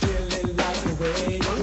Feeling like the way